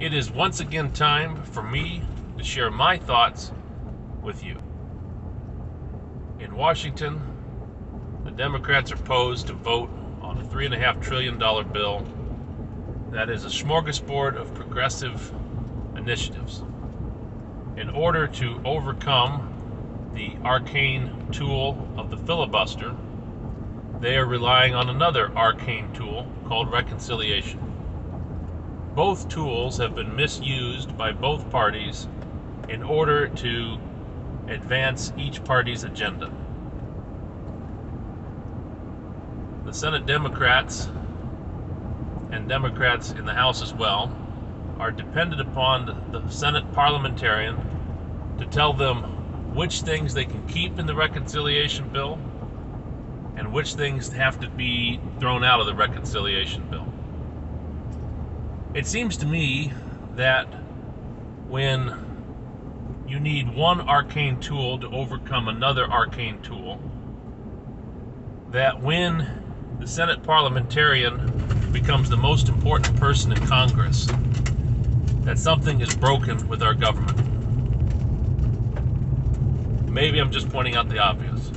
It is once again time for me to share my thoughts with you. In Washington, the Democrats are posed to vote on a $3.5 trillion bill that is a smorgasbord of progressive initiatives. In order to overcome the arcane tool of the filibuster, they are relying on another arcane tool called reconciliation. Both tools have been misused by both parties in order to advance each party's agenda. The Senate Democrats and Democrats in the House as well are dependent upon the Senate parliamentarian to tell them which things they can keep in the reconciliation bill and which things have to be thrown out of the reconciliation bill. It seems to me that when you need one arcane tool to overcome another arcane tool, that when the Senate parliamentarian becomes the most important person in Congress, that something is broken with our government. Maybe I'm just pointing out the obvious.